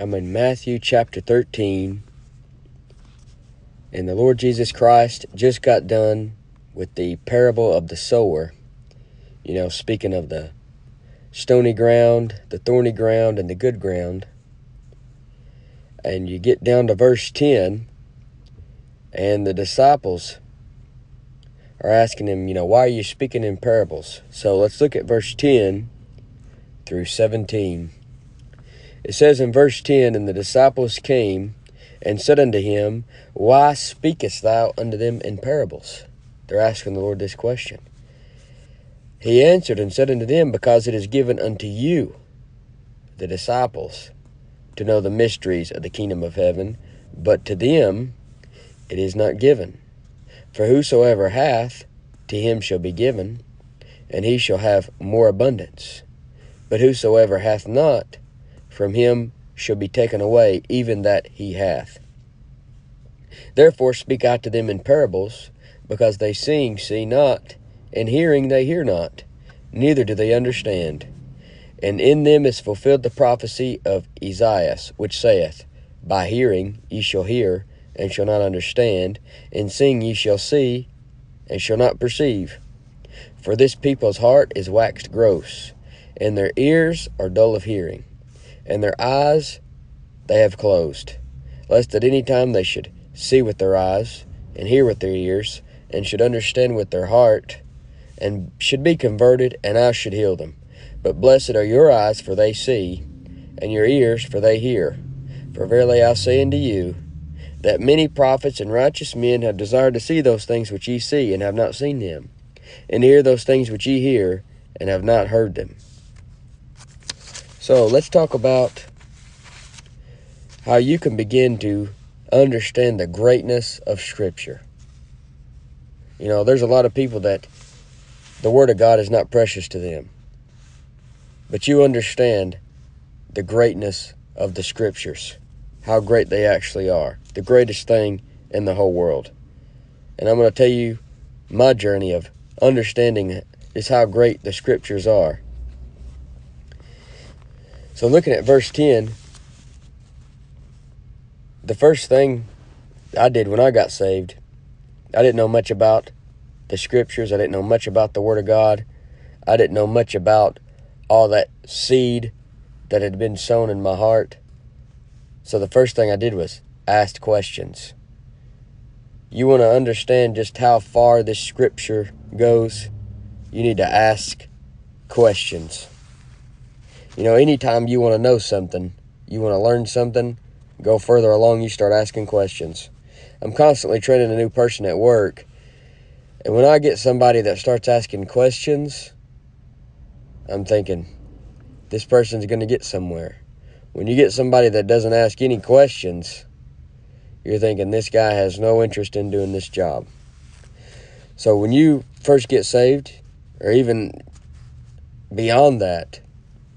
I'm in Matthew chapter 13, and the Lord Jesus Christ just got done with the parable of the sower. You know, speaking of the stony ground, the thorny ground, and the good ground. And you get down to verse 10, and the disciples are asking him, you know, why are you speaking in parables? So let's look at verse 10 through 17. It says in verse 10 And the disciples came and said unto him, Why speakest thou unto them in parables? They're asking the Lord this question. He answered and said unto them, Because it is given unto you, the disciples, to know the mysteries of the kingdom of heaven, but to them it is not given. For whosoever hath, to him shall be given, and he shall have more abundance. But whosoever hath not, from him shall be taken away even that he hath. Therefore speak I to them in parables, because they seeing see not, and hearing they hear not, neither do they understand. And in them is fulfilled the prophecy of Esaias, which saith, By hearing ye shall hear, and shall not understand, and seeing ye shall see, and shall not perceive. For this people's heart is waxed gross, and their ears are dull of hearing and their eyes they have closed, lest at any time they should see with their eyes, and hear with their ears, and should understand with their heart, and should be converted, and I should heal them. But blessed are your eyes, for they see, and your ears, for they hear. For verily I say unto you, that many prophets and righteous men have desired to see those things which ye see, and have not seen them, and hear those things which ye hear, and have not heard them. So let's talk about how you can begin to understand the greatness of Scripture. You know, there's a lot of people that the Word of God is not precious to them. But you understand the greatness of the Scriptures, how great they actually are, the greatest thing in the whole world. And I'm going to tell you my journey of understanding is how great the Scriptures are. So, looking at verse 10, the first thing I did when I got saved, I didn't know much about the scriptures. I didn't know much about the Word of God. I didn't know much about all that seed that had been sown in my heart. So, the first thing I did was ask questions. You want to understand just how far this scripture goes, you need to ask questions. You know, anytime you want to know something, you want to learn something, go further along, you start asking questions. I'm constantly training a new person at work, and when I get somebody that starts asking questions, I'm thinking, this person's going to get somewhere. When you get somebody that doesn't ask any questions, you're thinking this guy has no interest in doing this job. So when you first get saved, or even beyond that,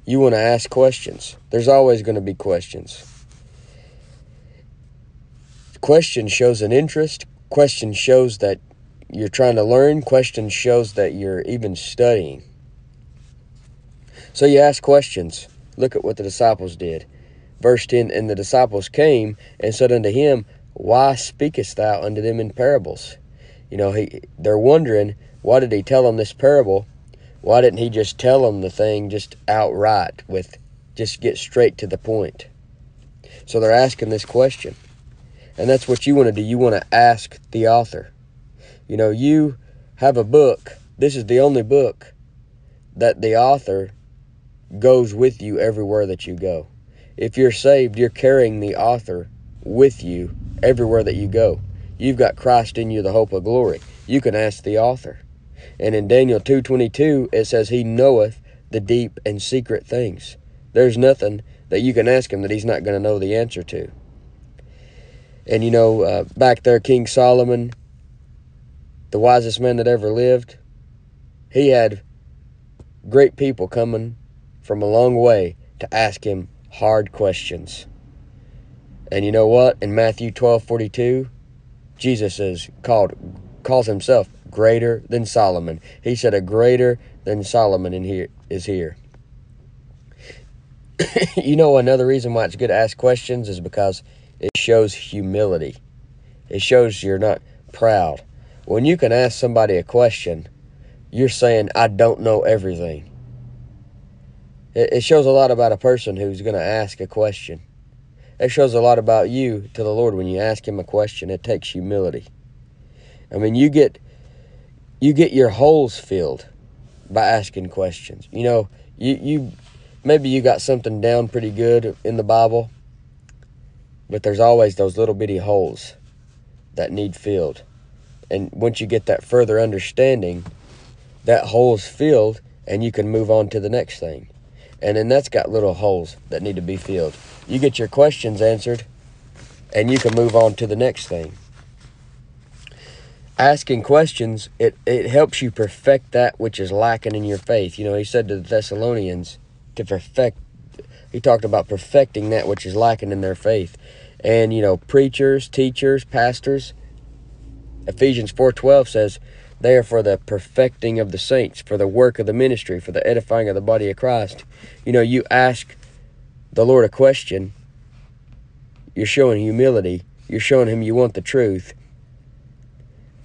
you want to ask questions. There's always going to be questions. Question shows an interest. Question shows that you're trying to learn. Question shows that you're even studying. So you ask questions. Look at what the disciples did. Verse 10 And the disciples came and said unto him, Why speakest thou unto them in parables? You know, he, they're wondering, why did he tell them this parable? Why didn't he just tell them the thing just outright with just get straight to the point? So they're asking this question. And that's what you want to do. You want to ask the author. You know, you have a book. This is the only book that the author goes with you everywhere that you go. If you're saved, you're carrying the author with you everywhere that you go. You've got Christ in you, the hope of glory. You can ask the author. And in Daniel 2:22 it says he knoweth the deep and secret things. There's nothing that you can ask him that he's not going to know the answer to. And you know, uh, back there King Solomon, the wisest man that ever lived, he had great people coming from a long way to ask him hard questions. And you know what? In Matthew 12:42, Jesus is called calls himself greater than Solomon. He said, A greater than Solomon in here is here. you know, another reason why it's good to ask questions is because it shows humility. It shows you're not proud. When you can ask somebody a question, you're saying, I don't know everything. It, shows a lot about a person who's going to ask a question. It shows a lot about you to the Lord when you ask Him a question. It takes humility. I mean, you get you get your holes filled by asking questions. You know, you you maybe you got something down pretty good in the Bible, but there's always those little bitty holes that need filled. And once you get that further understanding, that hole's filled and you can move on to the next thing. And then that's got little holes that need to be filled. You get your questions answered and you can move on to the next thing. Asking questions, it, it helps you perfect that which is lacking in your faith. You know, he said to the Thessalonians to perfect, he talked about perfecting that which is lacking in their faith. And, you know, preachers, teachers, pastors, Ephesians 4:12 says, "They are for the perfecting of the saints, for the work of the ministry, for the edifying of the body of Christ." You know, you ask the Lord a question, you're showing humility, you're showing him you want the truth,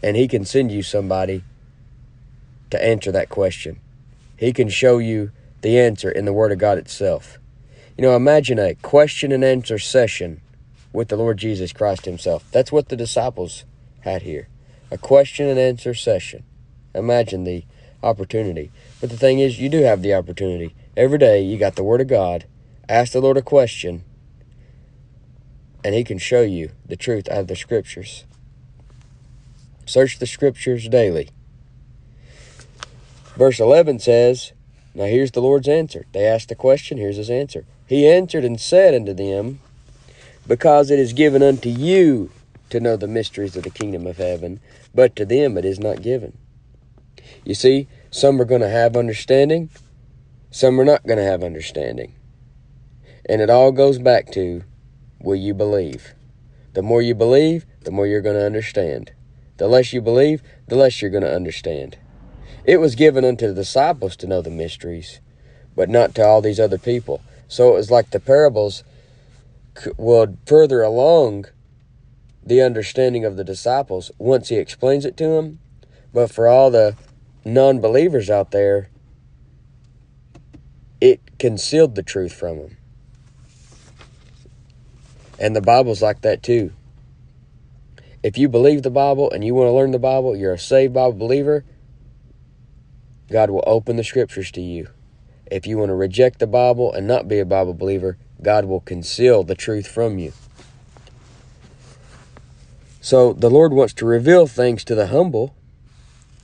and he can send you somebody to answer that question. He can show you the answer in the Word of God itself. You know, imagine a question and answer session with the Lord Jesus Christ Himself. That's what the disciples had here a question and answer session. Imagine the opportunity. But the thing is, you do have the opportunity. Every day, you got the Word of God. Ask the Lord a question, and He can show you the truth out of the Scriptures. Search the Scriptures daily. Verse 11 says, Now here's the Lord's answer. They asked the question, here's His answer. He answered and said unto them, Because it is given unto you to know the mysteries of the kingdom of heaven, but to them it is not given. You see, some are going to have understanding, some are not going to have understanding. And it all goes back to will you believe? The more you believe, the more you're going to understand. The less you believe, the less you're going to understand. It was given unto the disciples to know the mysteries, but not to all these other people. So it was like the parables would further along the understanding of the disciples once he explains it to them. But for all the non believers out there, it concealed the truth from them. And the Bible's like that too. If you believe the Bible and you want to learn the Bible, you're a saved Bible believer, God will open the scriptures to you. If you want to reject the Bible and not be a Bible believer, God will conceal the truth from you. So the Lord wants to reveal things to the humble,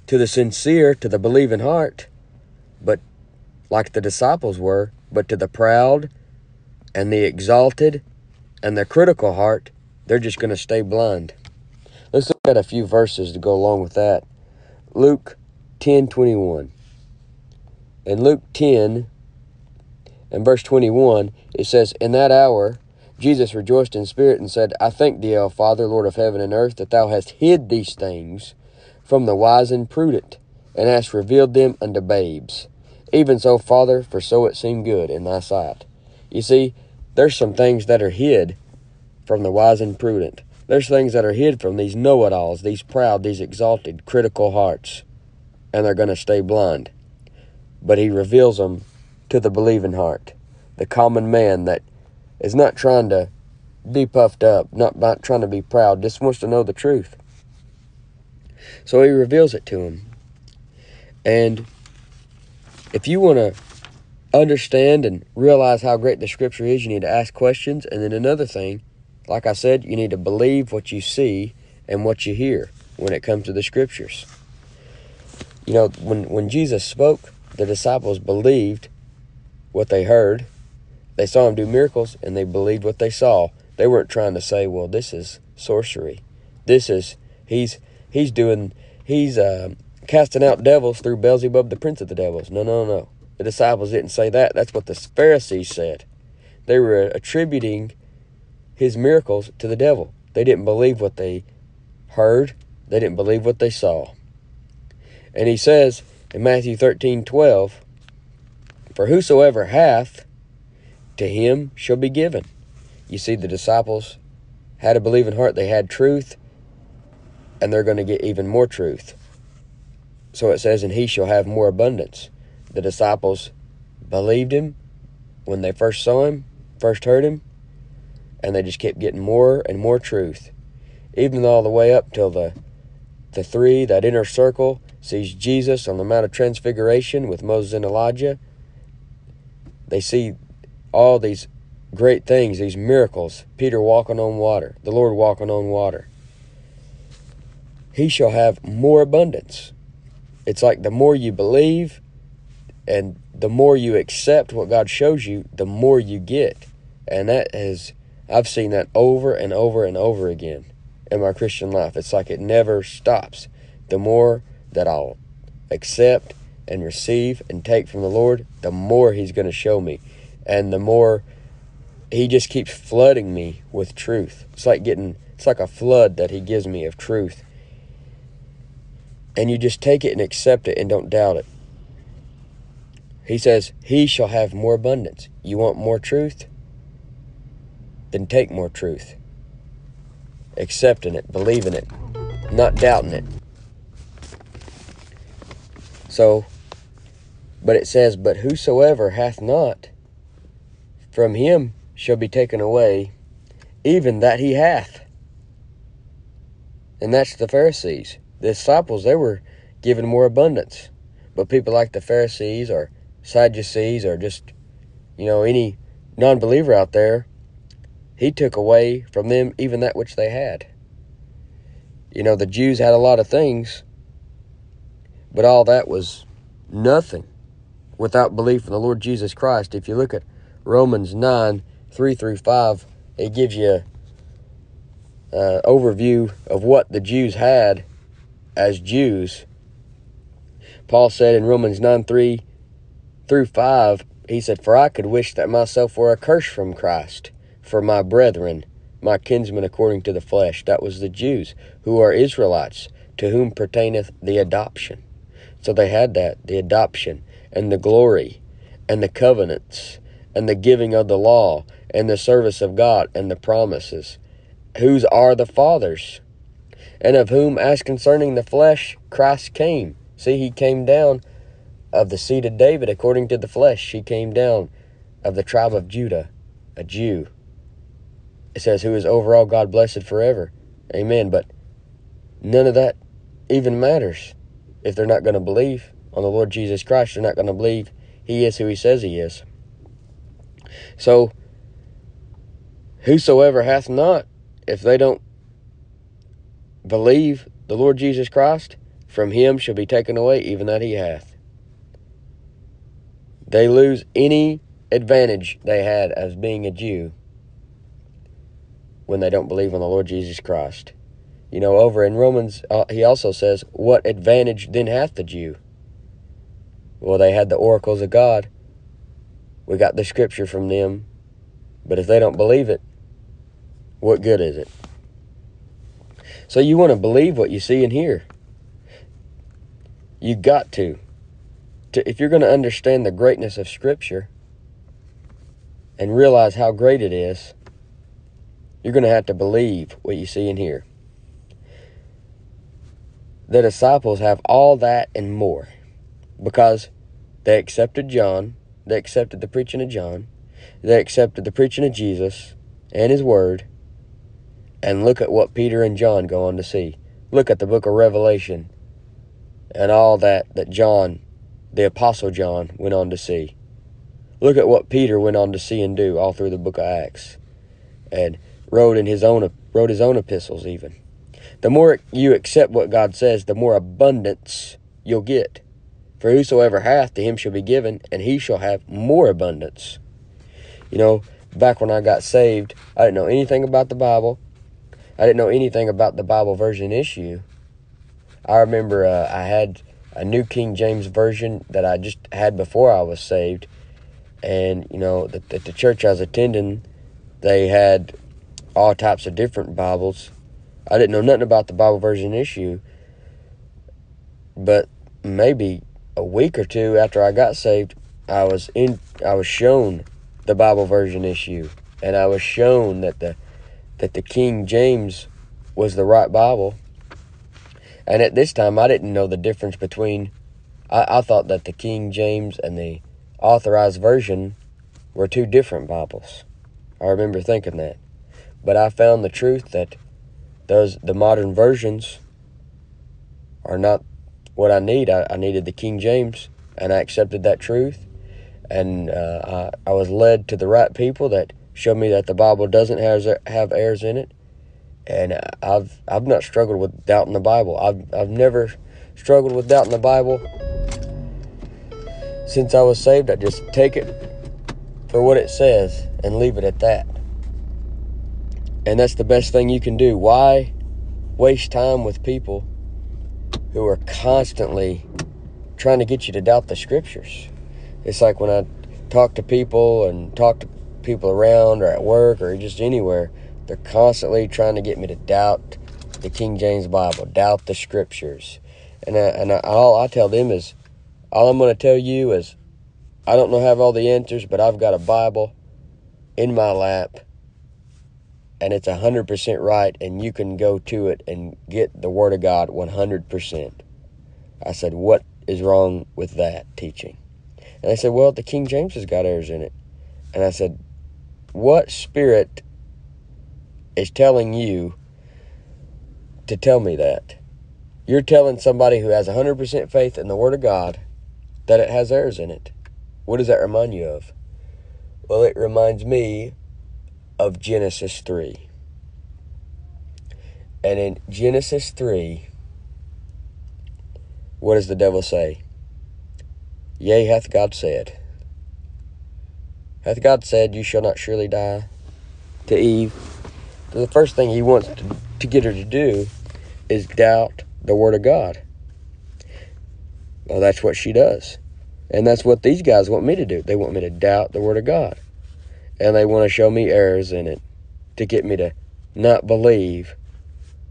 to the sincere, to the believing heart, but like the disciples were, but to the proud and the exalted and the critical heart, they're just going to stay blind. Let's look at a few verses to go along with that. Luke 10 21. In Luke 10 and verse 21, it says, In that hour Jesus rejoiced in spirit and said, I thank thee, O Father, Lord of heaven and earth, that thou hast hid these things from the wise and prudent, and hast revealed them unto babes. Even so, Father, for so it seemed good in thy sight. You see, there's some things that are hid from the wise and prudent. There's things that are hid from these know it alls, these proud, these exalted, critical hearts, and they're going to stay blind. But he reveals them to the believing heart, the common man that is not trying to be puffed up, not, not trying to be proud, just wants to know the truth. So he reveals it to him. And if you want to understand and realize how great the scripture is, you need to ask questions. And then another thing, like I said, you need to believe what you see and what you hear when it comes to the scriptures. You know, when, when Jesus spoke, the disciples believed what they heard they saw him do miracles and they believed what they saw. They weren't trying to say, "Well, this is sorcery. This is he's he's doing he's uh, casting out devils through Beelzebub, the prince of the devils." No, no, no. The disciples didn't say that. That's what the Pharisees said. They were attributing his miracles to the devil. They didn't believe what they heard. They didn't believe what they saw. And he says in Matthew thirteen twelve, For whosoever hath to him shall be given. You see, the disciples had a believing heart, they had truth, and they're going to get even more truth. So it says, and he shall have more abundance. The disciples believed him when they first saw him, first heard him, and they just kept getting more and more truth. Even all the way up till the the three, that inner circle, sees Jesus on the Mount of Transfiguration with Moses and Elijah. They see all these great things, these miracles. Peter walking on water, the Lord walking on water. He shall have more abundance. It's like the more you believe and the more you accept what God shows you, the more you get. And that has, I've seen that over and over and over again in my Christian life. It's like it never stops. The more that I'll accept and receive and take from the Lord, the more He's going to show me. And the more He just keeps flooding me with truth. It's like getting, it's like a flood that He gives me of truth. And you just take it and accept it and don't doubt it. He says, He shall have more abundance. You want more truth? Then take more truth. Accepting it, believing it, not doubting it. So, but it says, But whosoever hath not, from him shall be taken away, even that he hath. And that's the Pharisees. The disciples, they were given more abundance. But people like the Pharisees or Sadducees or just, you know, any non believer out there, he took away from them even that which they had. You know, the Jews had a lot of things, but all that was nothing without belief in the Lord Jesus Christ. If you look at Romans 9 3 through 5, it gives you an overview of what the Jews had as Jews. Paul said in Romans 9 3 through 5, he said, For I could wish that myself were accursed from Christ for my brethren, my kinsmen according to the flesh. That was the Jews, who are Israelites, to whom pertaineth the adoption. So they had that, the adoption, and the glory, and the covenants, and the giving of the law, and the service of God, and the promises. Whose are the fathers? And of whom, as concerning the flesh, Christ came. See, he came down of the seed of David according to the flesh. He came down of the tribe of Judah, a Jew. It says, Who is over all God blessed forever. Amen. But none of that even matters if they're not going to believe on the Lord Jesus Christ. They're not going to believe He is who He says He is. So, whosoever hath not, if they don't believe the Lord Jesus Christ, from him shall be taken away even that he hath. They lose any advantage they had as being a Jew when they don't believe on the Lord Jesus Christ. You know, over in Romans, uh, he also says, What advantage then hath the Jew? Well, they had the oracles of God. We got the scripture from them. But if they don't believe it, what good is it? So you want to believe what you see and hear. You got to. to if you're going to understand the greatness of Scripture and realize how great it is, you're going to have to believe what you see and hear. The disciples have all that and more because they accepted John, they accepted the preaching of John, they accepted the preaching of Jesus and his word. And look at what Peter and John go on to see. Look at the book of Revelation and all that that John, the apostle John, went on to see. Look at what Peter went on to see and do all through the book of Acts. And wrote in his own wrote his own epistles even. The more you accept what God says, the more abundance you'll get. For whosoever hath, to him shall be given, and he shall have more abundance. You know, back when I got saved, I didn't know anything about the Bible. I didn't know anything about the Bible version issue. I remember uh, I had a New King James version that I just had before I was saved. And, you know, at the, the church I was attending, they had all types of different Bibles. I didn't know nothing about the Bible version issue, but maybe a week or two after I got saved, I was in I was shown the Bible version issue, and I was shown that the that the King James was the right Bible. And at this time, I didn't know the difference between. I, I thought that the King James and the Authorized Version were two different Bibles. I remember thinking that, but I found the truth that those the modern versions are not what I need. I, I needed the King James, and I accepted that truth, and uh, I, I was led to the right people that showed me that the Bible doesn't have have errors in it, and I've I've not struggled with doubting the Bible. I've I've never struggled with doubting the Bible since I was saved. I just take it for what it says and leave it at that. And that's the best thing you can do. Why waste time with people who are constantly trying to get you to doubt the scriptures? It's like when I talk to people and talk to people around or at work or just anywhere, they're constantly trying to get me to doubt the King James Bible, doubt the scriptures. And, I, and I, all I tell them is, all I'm going to tell you is, I don't know have all the answers, but I've got a Bible in my lap and it's 100% right, and you can go to it and get the Word of God 100%. I said, What is wrong with that teaching? And they said, Well, the King James has got errors in it. And I said, What spirit is telling you to tell me that? You're telling somebody who has 100% faith in the Word of God that it has errors in it. What does that remind you of? Well, it reminds me of Genesis 3. And in Genesis 3, what does the devil say? Yea, hath God said. Hath God said, You shall not surely die to Eve? the first thing he wants to, to get her to do is doubt the Word of God. Well, that's what she does. And that's what these guys want me to do. They want me to doubt the Word of God and they want to show me errors in it to get me to not believe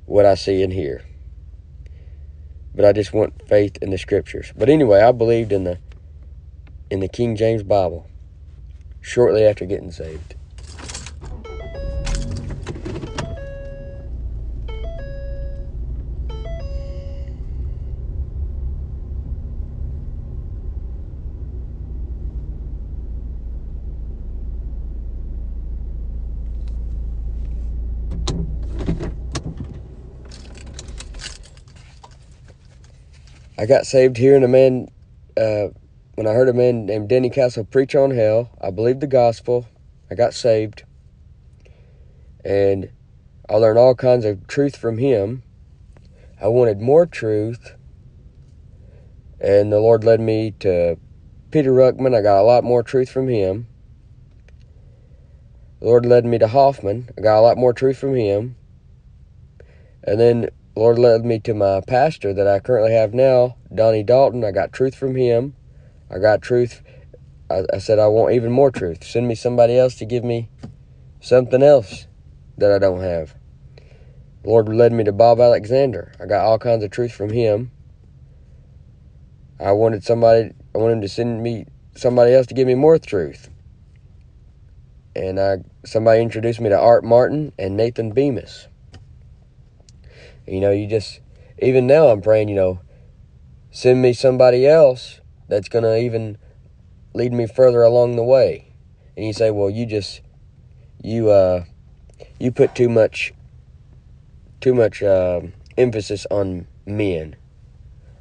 what I see and hear. But I just want faith in the scriptures. But anyway, I believed in the in the King James Bible shortly after getting saved. I got saved hearing a man, uh, when I heard a man named Danny Castle preach on hell. I believed the gospel. I got saved. And I learned all kinds of truth from him. I wanted more truth. And the Lord led me to Peter Ruckman. I got a lot more truth from him. The Lord led me to Hoffman. I got a lot more truth from him. And then Lord led me to my pastor that I currently have now, Donnie Dalton. I got truth from him. I got truth. I, I said, I want even more truth. Send me somebody else to give me something else that I don't have. Lord led me to Bob Alexander. I got all kinds of truth from him. I wanted somebody, I wanted him to send me somebody else to give me more truth. And I, somebody introduced me to Art Martin and Nathan Bemis. You know, you just, even now I'm praying, you know, send me somebody else that's going to even lead me further along the way. And you say, well, you just, you, uh, you put too much, too much, uh, emphasis on men.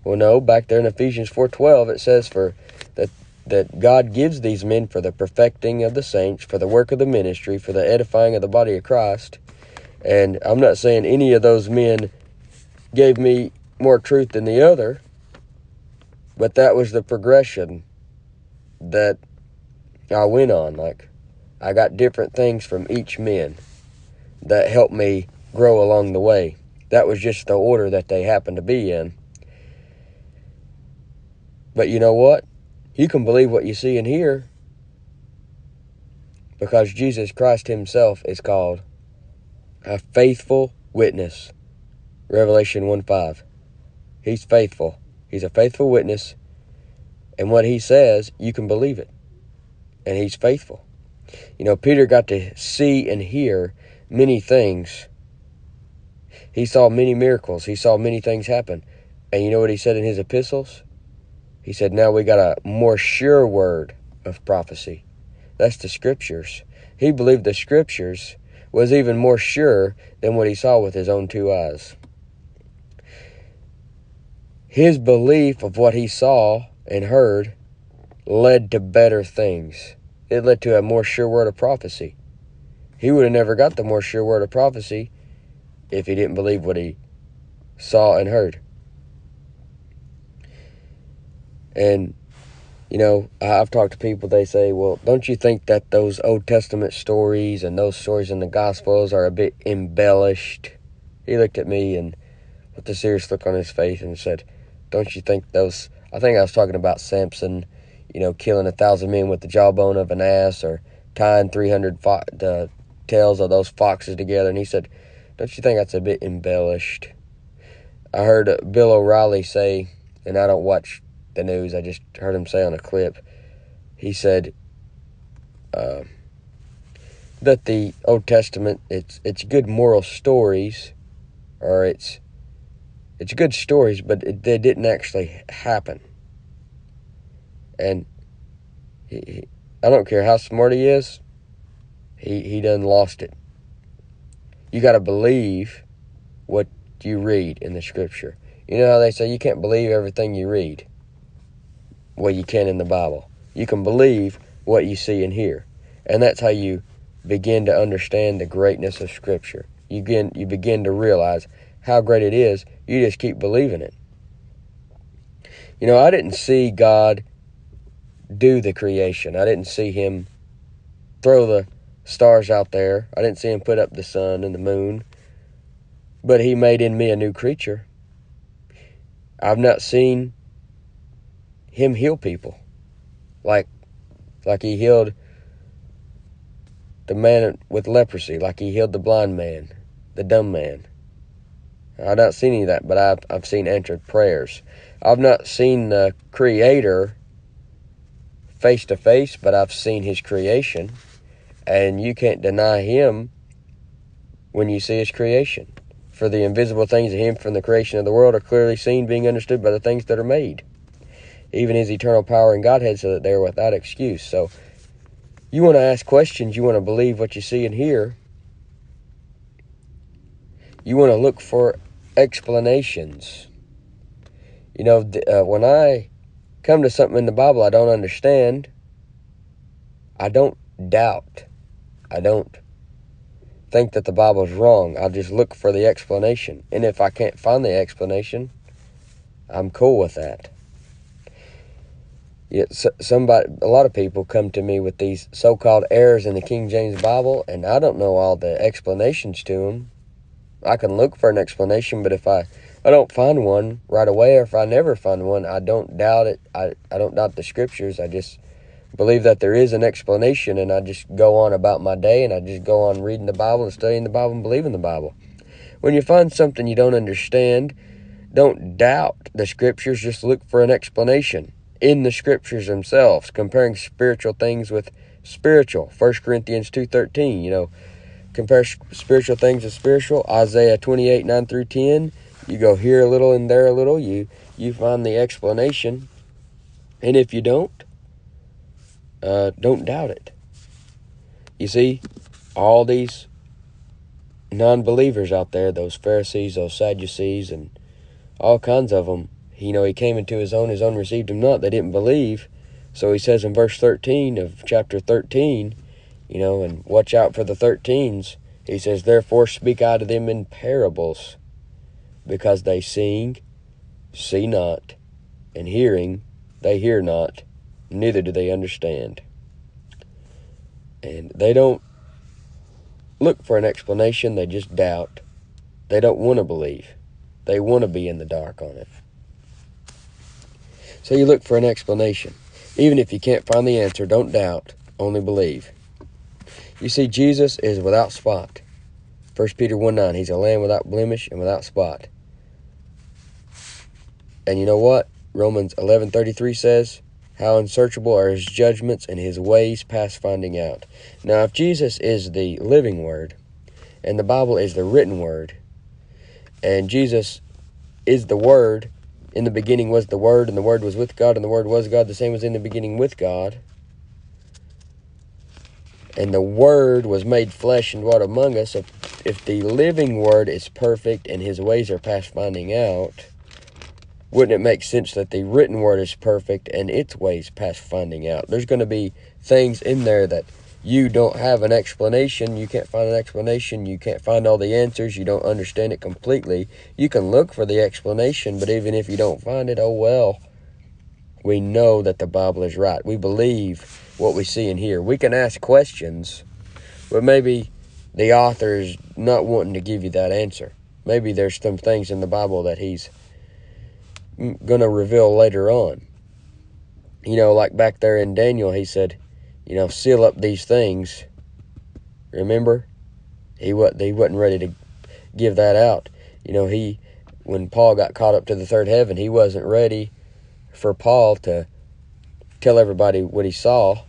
Well, no, back there in Ephesians 4.12, it says for that, that God gives these men for the perfecting of the saints, for the work of the ministry, for the edifying of the body of Christ, and I'm not saying any of those men gave me more truth than the other, but that was the progression that I went on. Like, I got different things from each man that helped me grow along the way. That was just the order that they happened to be in. But you know what? You can believe what you see and hear because Jesus Christ Himself is called a faithful witness. Revelation 1 5. He's faithful. He's a faithful witness. And what he says, you can believe it. And he's faithful. You know, Peter got to see and hear many things. He saw many miracles. He saw many things happen. And you know what he said in his epistles? He said, Now we got a more sure word of prophecy. That's the scriptures. He believed the scriptures was even more sure than what he saw with his own two eyes. His belief of what he saw and heard led to better things. It led to a more sure word of prophecy. He would have never got the more sure word of prophecy if he didn't believe what he saw and heard. And, you know, I've talked to people, they say, well, don't you think that those Old Testament stories and those stories in the Gospels are a bit embellished? He looked at me and with a serious look on his face and said, don't you think those, I think I was talking about Samson, you know, killing a thousand men with the jawbone of an ass or tying 300 fo- the tails of those foxes together. And he said, don't you think that's a bit embellished? I heard uh, Bill O'Reilly say, and I don't watch the news. I just heard him say on a clip. He said uh, that the Old Testament it's it's good moral stories, or it's it's good stories, but it, they didn't actually happen. And he, he, I don't care how smart he is, he he done lost it. You got to believe what you read in the Scripture. You know how they say you can't believe everything you read what you can in the Bible. You can believe what you see and hear. And that's how you begin to understand the greatness of Scripture. You begin, you begin to realize how great it is. You just keep believing it. You know, I didn't see God do the creation. I didn't see Him throw the stars out there. I didn't see Him put up the sun and the moon. But He made in me a new creature. I've not seen him heal people. Like like he healed the man with leprosy, like he healed the blind man, the dumb man. I've not seen any of that, but I've I've seen answered prayers. I've not seen the creator face to face, but I've seen his creation. And you can't deny him when you see his creation. For the invisible things of him from the creation of the world are clearly seen, being understood by the things that are made even his eternal power and Godhead, so that they're without excuse. So you want to ask questions, you want to believe what you see and hear, you want to look for explanations. You know, uh, when I come to something in the Bible I don't understand, I don't doubt. I don't think that the Bible is wrong. I just look for the explanation. And if I can't find the explanation, I'm cool with that yeah, somebody, a lot of people come to me with these so-called errors in the King James Bible, and I don't know all the explanations to them. I can look for an explanation, but if I, I don't find one right away, or if I never find one, I don't doubt it. I, I don't doubt the scriptures. I just believe that there is an explanation, and I just go on about my day, and I just go on reading the Bible and studying the Bible and believing the Bible. When you find something you don't understand, don't doubt the scriptures. Just look for an explanation in the scriptures themselves, comparing spiritual things with spiritual. 1 Corinthians 2.13, you know, compare spiritual things with spiritual. Isaiah 28, 9 through 10, you go here a little and there a little, you, you find the explanation. And if you don't, uh, don't doubt it. You see, all these non believers out there, those Pharisees, those Sadducees, and all kinds of them, you know, he came into his own, his own received him not. They didn't believe. So he says in verse 13 of chapter 13, you know, and watch out for the 13s. He says, Therefore speak I to them in parables, because they seeing, see not, and hearing, they hear not, neither do they understand. And they don't look for an explanation, they just doubt. They don't want to believe. They want to be in the dark on it. So you look for an explanation. Even if you can't find the answer, don't doubt, only believe. You see, Jesus is without spot. 1 Peter 1 9, he's a lamb without blemish and without spot. And you know what? Romans eleven thirty three says, How unsearchable are his judgments and his ways past finding out. Now, if Jesus is the living word and the Bible is the written word, and Jesus is the word, in the beginning was the word, and the word was with God, and the word was God, the same was in the beginning with God. And the word was made flesh and dwelt among us. If, if the living word is perfect and his ways are past finding out, wouldn't it make sense that the written word is perfect and its ways past finding out? There's going to be things in there that you don't have an explanation. You can't find an explanation. You can't find all the answers. You don't understand it completely. You can look for the explanation, but even if you don't find it, oh well. We know that the Bible is right. We believe what we see and hear. We can ask questions, but maybe the author is not wanting to give you that answer. Maybe there's some things in the Bible that he's going to reveal later on. You know, like back there in Daniel, he said, you know, seal up these things. Remember? He, what, he wasn't ready to give that out. You know, he, when Paul got caught up to the third heaven, he wasn't ready for Paul to tell everybody what he saw.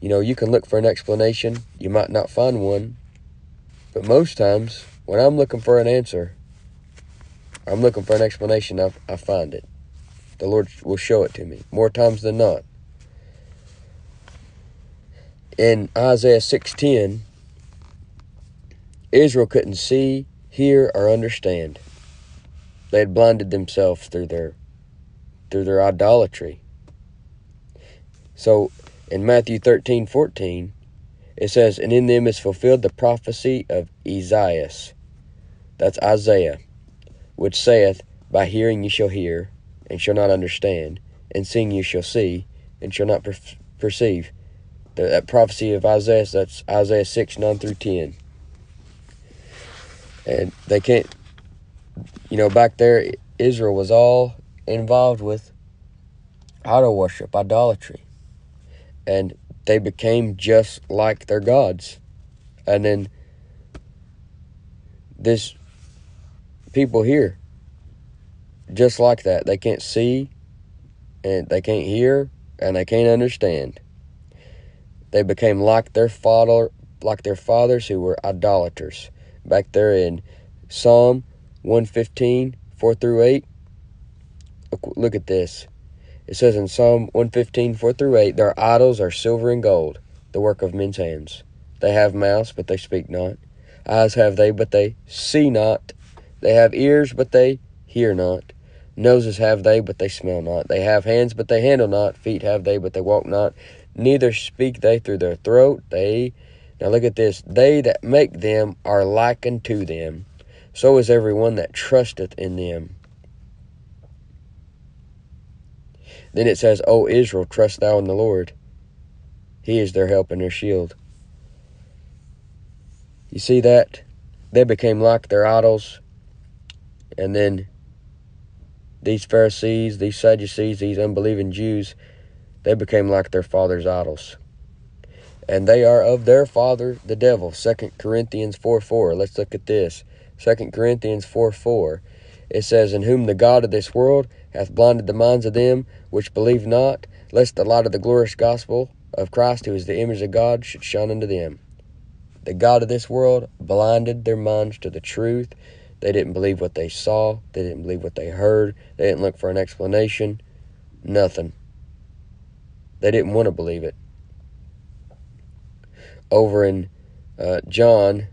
You know, you can look for an explanation. You might not find one. But most times, when I'm looking for an answer, I'm looking for an explanation, I, I find it. The Lord will show it to me more times than not. In Isaiah 6:10, Israel couldn't see, hear, or understand. They had blinded themselves through their through their idolatry. So in Matthew 13, 14, it says, And in them is fulfilled the prophecy of Isaiah. That's Isaiah which saith, By hearing you shall hear, and shall not understand, and seeing you shall see, and shall not per- perceive. That prophecy of Isaiah, that's Isaiah 6, 9 through 10. And they can't, you know, back there, Israel was all involved with idol worship, idolatry. And they became just like their gods. And then this people here just like that. They can't see and they can't hear and they can't understand. They became like their father like their fathers who were idolaters. Back there in Psalm 115, 4 through 8. Look at this. It says in Psalm 115, 4 through 8, Their idols are silver and gold, the work of men's hands. They have mouths, but they speak not. Eyes have they, but they see not. They have ears, but they hear not. Noses have they, but they smell not. They have hands, but they handle not. Feet have they, but they walk not. Neither speak they through their throat. They, now look at this, they that make them are likened to them. So is every one that trusteth in them. Then it says, O Israel, trust thou in the Lord. He is their help and their shield. You see that? They became like their idols and then these Pharisees, these Sadducees, these unbelieving Jews, they became like their father's idols. And they are of their father, the devil. 2 Corinthians 4 4. Let's look at this. 2 Corinthians 4 4. It says, In whom the God of this world hath blinded the minds of them which believe not, lest the light of the glorious gospel of Christ, who is the image of God, should shine unto them. The God of this world blinded their minds to the truth they didn't believe what they saw. They didn't believe what they heard. They didn't look for an explanation. Nothing. They didn't want to believe it. Over in uh, John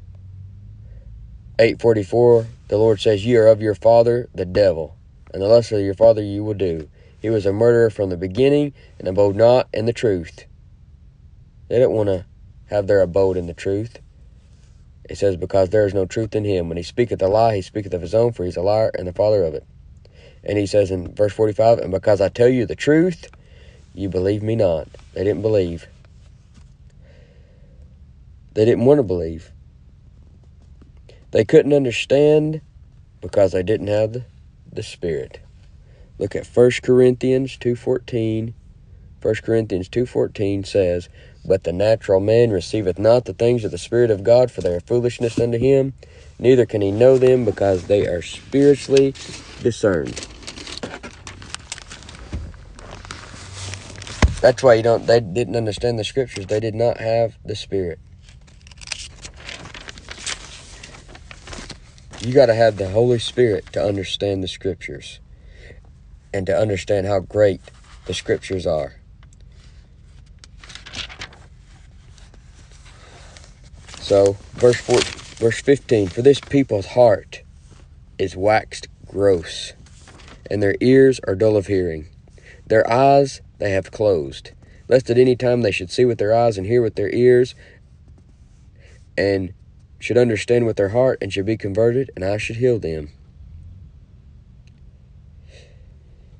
8:44, the Lord says, "You are of your father, the devil, and the lust of your father you will do. He was a murderer from the beginning, and abode not in the truth." They don't want to have their abode in the truth. It says, Because there is no truth in him. When he speaketh a lie, he speaketh of his own, for he is a liar and the father of it. And he says in verse 45, And because I tell you the truth, you believe me not. They didn't believe. They didn't want to believe. They couldn't understand because they didn't have the, the Spirit. Look at 1 Corinthians 2.14. 1 Corinthians 2.14 says, but the natural man receiveth not the things of the Spirit of God, for they are foolishness unto him, neither can he know them, because they are spiritually discerned. That's why you don't they didn't understand the scriptures. They did not have the spirit. You got to have the Holy Spirit to understand the scriptures and to understand how great the scriptures are. So, verse 4, verse 15, for this people's heart is waxed gross, and their ears are dull of hearing. Their eyes they have closed, lest at any time they should see with their eyes and hear with their ears, and should understand with their heart and should be converted, and I should heal them.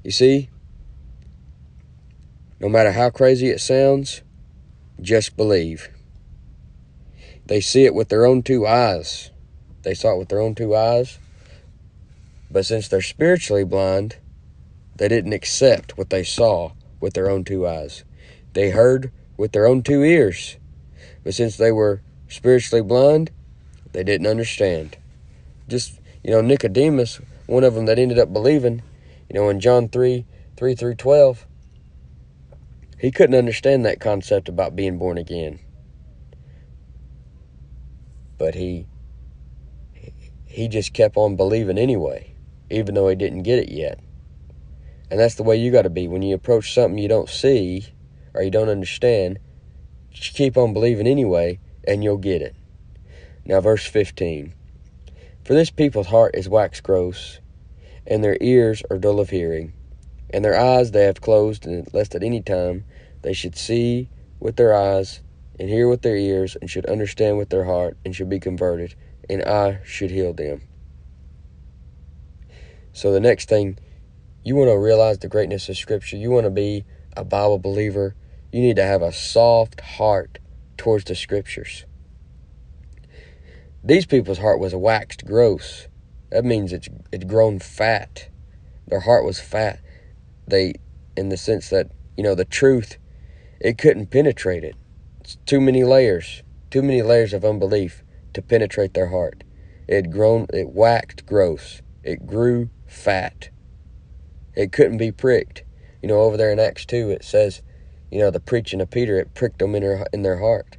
You see, no matter how crazy it sounds, just believe. They see it with their own two eyes. They saw it with their own two eyes. But since they're spiritually blind, they didn't accept what they saw with their own two eyes. They heard with their own two ears. But since they were spiritually blind, they didn't understand. Just, you know, Nicodemus, one of them that ended up believing, you know, in John 3 3 through 12, he couldn't understand that concept about being born again. But he he just kept on believing anyway, even though he didn't get it yet. And that's the way you got to be when you approach something you don't see or you don't understand. Just keep on believing anyway, and you'll get it. Now, verse 15 For this people's heart is wax gross, and their ears are dull of hearing, and their eyes they have closed, lest at any time they should see with their eyes, and hear with their ears, and should understand with their heart, and should be converted, and I should heal them. So, the next thing you want to realize the greatness of Scripture, you want to be a Bible believer, you need to have a soft heart towards the Scriptures. These people's heart was waxed gross. That means it's it's grown fat. Their heart was fat. They, in the sense that you know the truth, it couldn't penetrate it. It's too many layers, too many layers of unbelief to penetrate their heart. It grown, it waxed gross. It grew fat. It couldn't be pricked. You know, over there in Acts two, it says, you know, the preaching of Peter, it pricked them in their in their heart.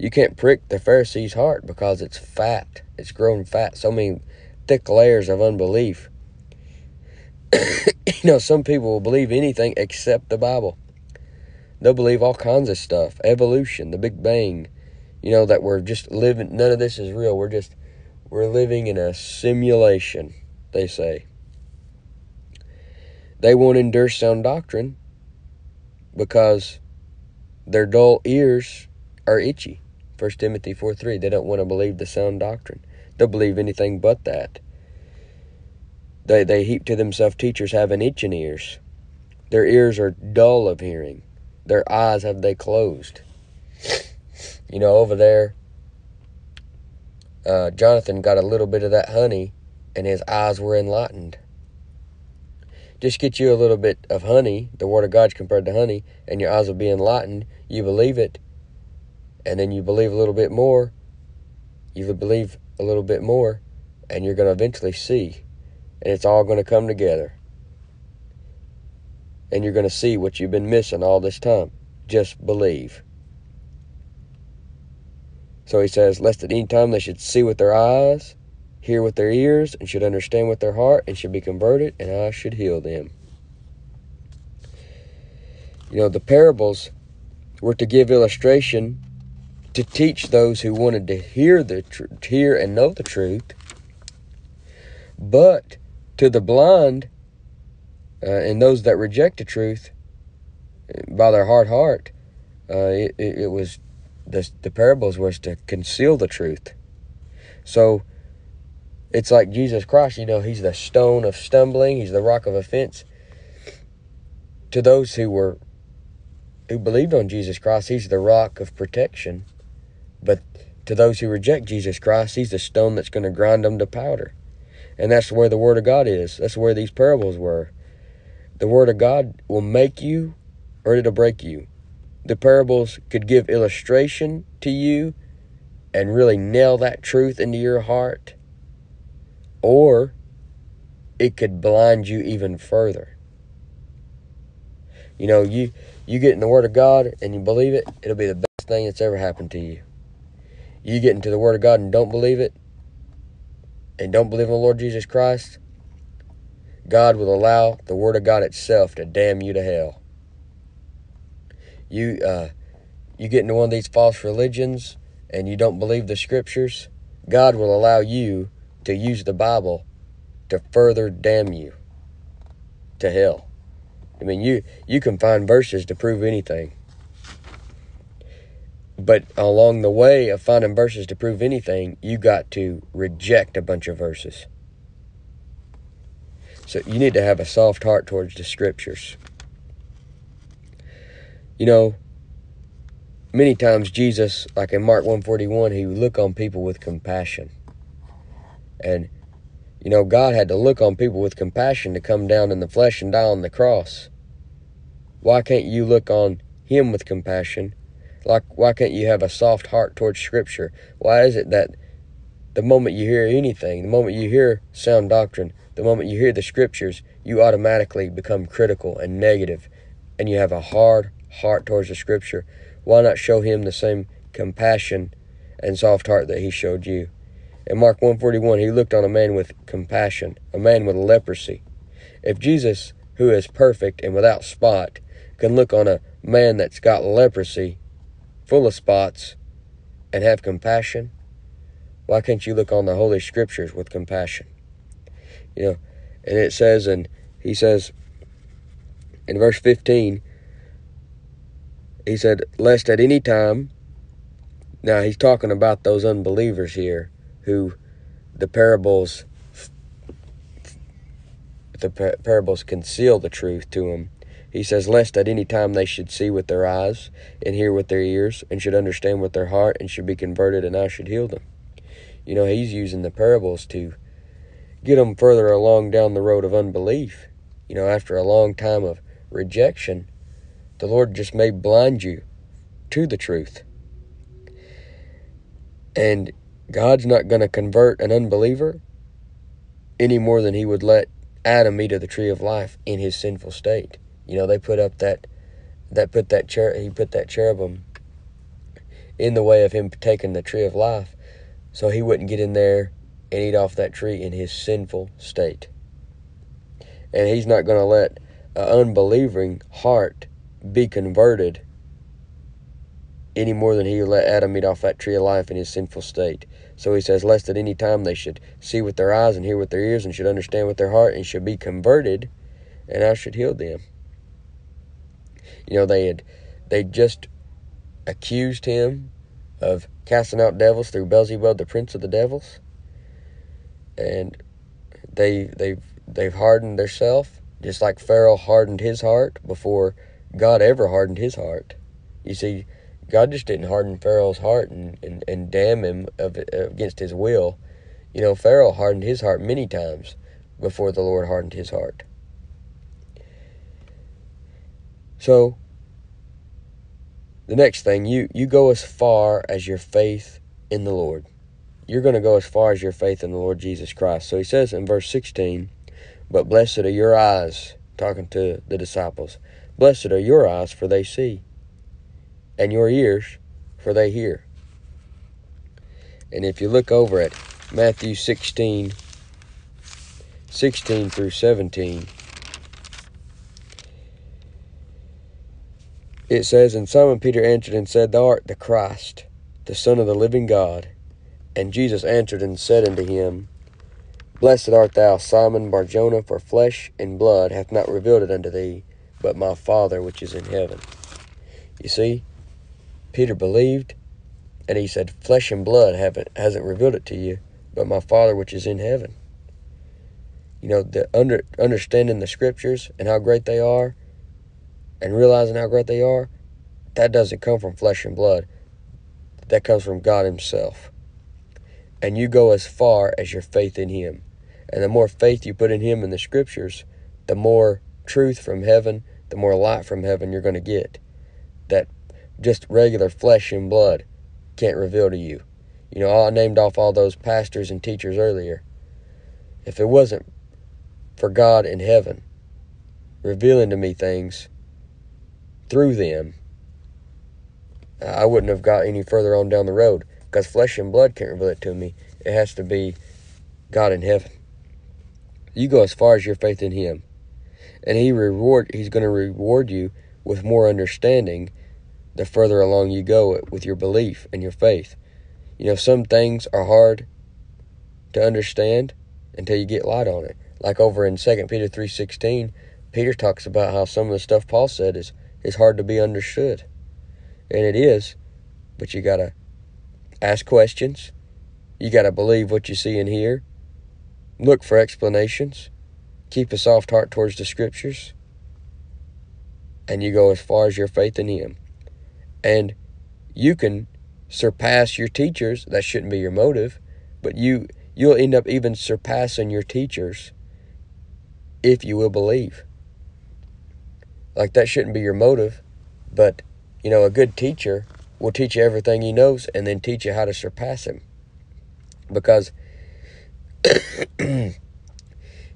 You can't prick the Pharisee's heart because it's fat. It's grown fat. So many thick layers of unbelief. you know, some people will believe anything except the Bible. They'll believe all kinds of stuff. Evolution, the Big Bang. You know, that we're just living, none of this is real. We're just, we're living in a simulation, they say. They won't endure sound doctrine because their dull ears are itchy. 1 Timothy 4 3. They don't want to believe the sound doctrine. They'll believe anything but that. They, they heap to themselves teachers having itching ears. Their ears are dull of hearing. Their eyes have they closed. You know, over there, uh, Jonathan got a little bit of that honey and his eyes were enlightened. Just get you a little bit of honey, the Word of God's compared to honey, and your eyes will be enlightened. You believe it, and then you believe a little bit more, you believe a little bit more, and you're going to eventually see. And it's all going to come together. And you're going to see what you've been missing all this time. Just believe. So he says, Lest at any time they should see with their eyes, hear with their ears, and should understand with their heart, and should be converted, and I should heal them. You know, the parables were to give illustration to teach those who wanted to hear the tr- hear and know the truth. But to the blind uh, and those that reject the truth by their hard heart, uh, it, it, was the the parables was to conceal the truth. So it's like Jesus Christ, you know, he's the stone of stumbling, he's the rock of offense. To those who were who believed on Jesus Christ, he's the rock of protection. But to those who reject Jesus Christ, he's the stone that's going to grind them to powder. And that's where the Word of God is. That's where these parables were. The Word of God will make you or it'll break you. The parables could give illustration to you and really nail that truth into your heart. Or it could blind you even further. You know, you You get in the Word of God and you believe it, it'll be the best thing that's ever happened to you. You get into the Word of God and don't believe it, and don't believe in the Lord Jesus Christ, God will allow the Word of God itself to damn you to hell. You, uh, you get into one of these false religions and you don't believe the Scriptures, God will allow you to use the Bible to further damn you to hell. I mean, you you can find verses to prove anything. But along the way of finding verses to prove anything, you got to reject a bunch of verses. So you need to have a soft heart towards the scriptures. You know, many times Jesus, like in Mark 141, he would look on people with compassion. And you know, God had to look on people with compassion to come down in the flesh and die on the cross. Why can't you look on him with compassion? Like why can't you have a soft heart towards scripture? Why is it that the moment you hear anything, the moment you hear sound doctrine, the moment you hear the scriptures, you automatically become critical and negative and you have a hard heart towards the scripture? Why not show him the same compassion and soft heart that he showed you? In Mark 141, he looked on a man with compassion, a man with leprosy. If Jesus, who is perfect and without spot, can look on a man that's got leprosy, full of spots, and have compassion, why can't you look on the Holy Scriptures with compassion? You know, and it says, and he says in verse 15, he said, Lest at any time, now he's talking about those unbelievers here who the parables the parables conceal the truth to them. He says, Lest at any time they should see with their eyes, and hear with their ears, and should understand with their heart, and should be converted, and I should heal them. You know, he's using the parables to get them further along down the road of unbelief. You know, after a long time of rejection, the Lord just may blind you to the truth. And God's not going to convert an unbeliever any more than he would let Adam eat of the tree of life in his sinful state. You know, they put up that that put that cher he put that cherubim in the way of him taking the tree of life so he wouldn't get in there and eat off that tree in his sinful state. And he's not going to let an unbelieving heart be converted any more than he let Adam eat off that tree of life in his sinful state. So he says, lest at any time they should see with their eyes and hear with their ears and should understand with their heart and should be converted, and I should heal them. You know, they had they just accused him of casting out devils through Beelzebub, the prince of the devils, and they they've they've hardened theirself just like Pharaoh hardened his heart before God ever hardened his heart. You see, God just didn't harden Pharaoh's heart and, and, and damn him of, against his will. You know, Pharaoh hardened his heart many times before the Lord hardened his heart. So, the next thing, you, you go as far as your faith in the Lord. You're going to go as far as your faith in the Lord Jesus Christ. So he says in verse 16, But blessed are your eyes, talking to the disciples. Blessed are your eyes, for they see and your ears, for they hear. And if you look over at Matthew 16, 16 through 17, it says, And Simon Peter answered and said, Thou art the Christ, the Son of the living God. And Jesus answered and said unto him, Blessed art thou, Simon Barjona, for flesh and blood hath not revealed it unto thee, but my Father which is in heaven. You see, Peter believed, and he said, Flesh and blood haven't hasn't revealed it to you, but my Father which is in heaven. You know, the under understanding the scriptures and how great they are, and realizing how great they are, that doesn't come from flesh and blood. That comes from God Himself. And you go as far as your faith in Him. And the more faith you put in Him in the scriptures, the more truth from heaven, the more light from heaven you're going to get. That just regular flesh and blood can't reveal to you. You know, I named off all those pastors and teachers earlier. If it wasn't for God in heaven revealing to me things through them, I wouldn't have got any further on down the road because flesh and blood can't reveal it to me. It has to be God in heaven. You go as far as your faith in Him, and He reward. He's going to reward you with more understanding the further along you go with your belief and your faith. You know, some things are hard to understand until you get light on it. Like over in Second Peter 3.16, Peter talks about how some of the stuff Paul said is, is hard to be understood. And it is, but you got to ask questions. You got to believe what you see and hear. Look for explanations. Keep a soft heart towards the scriptures. And you go as far as your faith in Him. And you can surpass your teachers. That shouldn't be your motive, but you you'll end up even surpassing your teachers if you will believe. Like that shouldn't be your motive, but you know, a good teacher will teach you everything he knows and then teach you how to surpass him. Because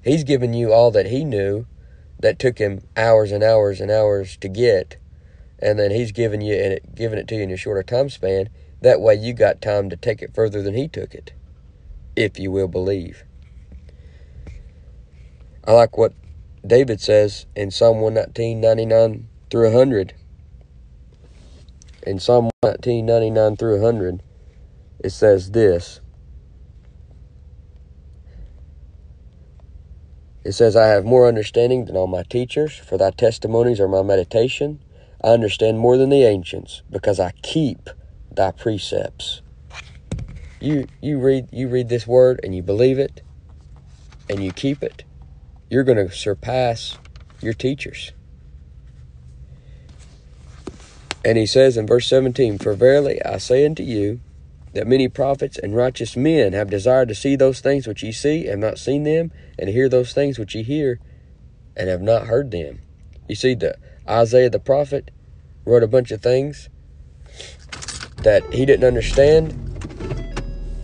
he's given you all that he knew that took him hours and hours and hours to get and then he's giving you and giving it to you in a shorter time span that way you got time to take it further than he took it if you will believe i like what david says in psalm 119 99 through 100 in psalm 119 99 through 100 it says this It says, I have more understanding than all my teachers, for thy testimonies are my meditation. I understand more than the ancients, because I keep thy precepts. You you read you read this word and you believe it and you keep it, you're going to surpass your teachers. And he says in verse 17, For verily I say unto you, that many prophets and righteous men have desired to see those things which ye see, and not seen them, and hear those things which ye hear, and have not heard them. You see, the Isaiah the prophet wrote a bunch of things that he didn't understand,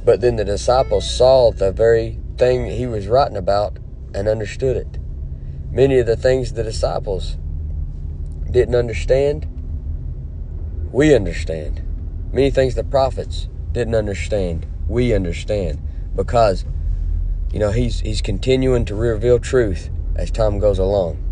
but then the disciples saw the very thing he was writing about and understood it. Many of the things the disciples didn't understand, we understand. Many things the prophets didn't understand, we understand because you know he's he's continuing to reveal truth as time goes along.